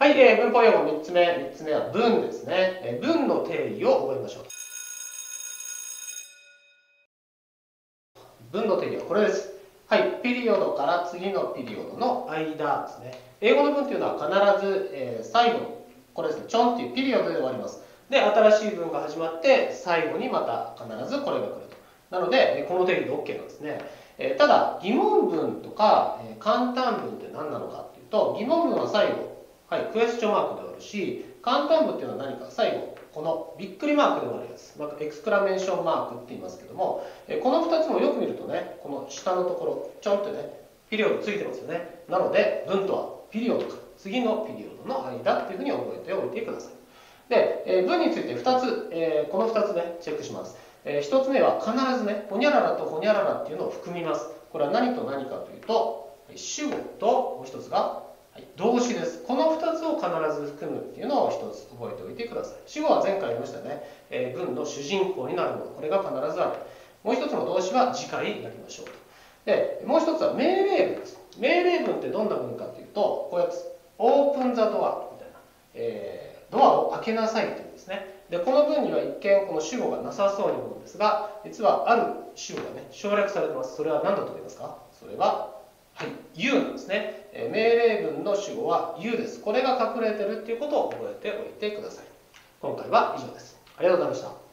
はい、えー、文法用語3つ目。3つ目は文ですね。えー、文の定義を覚えましょう。文の定義はこれです。はい、ピリオドから次のピリオドの間ですね。英語の文っていうのは必ず、えー、最後に、これですね、ちょんっていうピリオドで終わります。で、新しい文が始まって、最後にまた必ずこれが来ると。なので、この定義で OK なんですね。えー、ただ、疑問文とか、えー、簡単文って何なのかっていうと、疑問文は最後、はい、クエスチョンマークで終わるし、簡単文っていうのは何か最後、このびっくりマークで終わるやつ、まあ、エクスクラメーションマークって言いますけども、えこの2つもよく見るとね、この下のところ、ちょんってね、ピリオドついてますよね。なので、文とはピリオドか、次のピリオドの間っていうふうに覚えておいてください。で、え文について2つ、えこの2つね、チェックします。え1つ目は必ずね、ほにゃららとほにゃららっていうのを含みます。これは何と何かというと、主語ともう一つが動詞です。この2つを必ず含むっていうのを1つ覚えておいてください。主語は前回言いましたね、えー、文の主人公になるもの。これが必ずある。もう1つの動詞は次回やりましょうと。で、もう1つは命令文です。命令文ってどんな文かっていうと、こういうやつ。オープンザドアみたいな。えー、ドアを開けなさいっていうんですね。で、この文には一見この主語がなさそうに思うんですが、実はある主語がね、省略されてます。それは何だと思いますか？それははい、U なんですね。命令文の主語は U です。これが隠れてるっていうことを覚えておいてください。今回は以上です。ありがとうございました。